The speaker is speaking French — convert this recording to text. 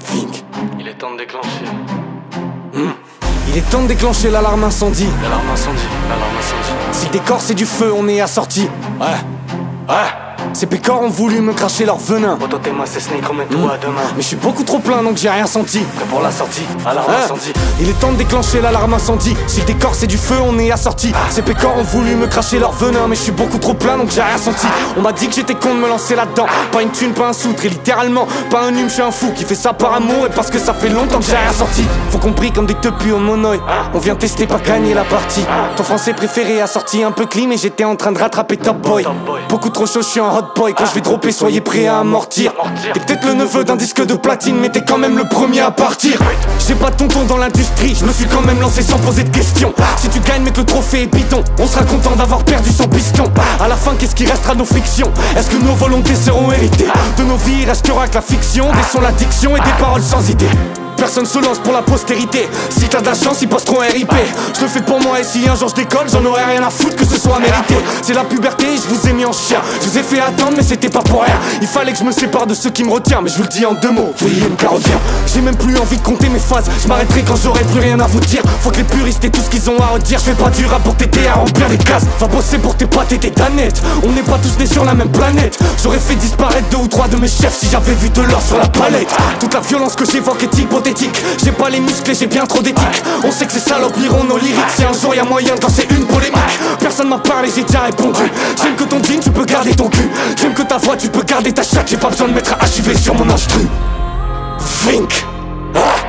Think. Il est temps de déclencher. Hmm. Il est temps de déclencher l'alarme incendie. L'alarme incendie, l'alarme incendie. Si le décor c'est du feu, on est assorti. Ouais. Ouais. Ces pécores ont voulu me cracher leur venin. Témoin, c'est Snake, remets-toi à demain. Mais je suis beaucoup trop plein donc j'ai rien senti. Prêt pour la sortie, alarme Hein incendie. Il est temps de déclencher l'alarme incendie. Si le décor c'est du feu, on est assorti. Ces pécores ont voulu me cracher leur venin, mais je suis beaucoup trop plein donc j'ai rien senti. On m'a dit que j'étais con de me lancer là-dedans. Pas une thune, pas un sou, très littéralement. Pas un hume, je suis un fou qui fait ça par amour et parce que ça fait longtemps que j'ai rien sorti. Faut compris comme des teupus au monoï. On vient tester, pas gagner la partie. Ton français préféré a sorti un peu clean, mais j'étais en train de rattraper Top Boy. Beaucoup trop chaud, je suis un hot boy. Quand je vais dropper, soyez prêts à amortir. T'es peut-être le neveu d'un disque de platine, mais t'es quand même le premier à partir. J'ai pas de tonton dans l'industrie, je me suis quand même lancé sans poser de questions. Si tu gagnes, mais le trophée est bidon, on sera content d'avoir perdu son piston. À la fin, qu'est-ce qui restera de nos frictions? Est-ce que nos volontés seront héritées De nos vies, il restera que la fiction, des sons, l'addiction et des paroles sans idée. Personne se lance pour la postérité. Si t'as de la chance, ils posteront RIP. Je le fais pour moi et si un jour je décolle, j'en aurais rien à foutre que ce soit mérité. C'est la puberté, je vous ai mis en chien. Je vous ai fait attendre, mais c'était pas pour rien. Il fallait que je me sépare de ceux qui me retiennent, mais je vous le dis en deux mots. Veuillez me revient. J'ai même plus envie de compter mes phases. Je m'arrêterai quand j'aurai plus rien à vous dire. Faut que les puristes aient tout ce qu'ils ont à redire. Je fais pas du rap pour t'aider à remplir les cases. Va bosser pour tes potes et tes danettes. On n'est pas tous nés sur la même planète. J'aurais fait disparaître deux ou trois de mes chefs si j'avais vu de l'or sur la palette. Toute la violence que j'évoque est J'ai pas les muscles et j'ai bien trop d'éthique. On sait que ces salopes liront nos lyriques. Si un jour y a moyen de lancer une polémique, personne m'a parlé, j'ai déjà répondu. J'aime que ton jean, tu peux garder ton cul. J'aime que ta voix, tu peux garder ta chatte. J'ai pas besoin de mettre un HIV sur mon instru. Vink. Ah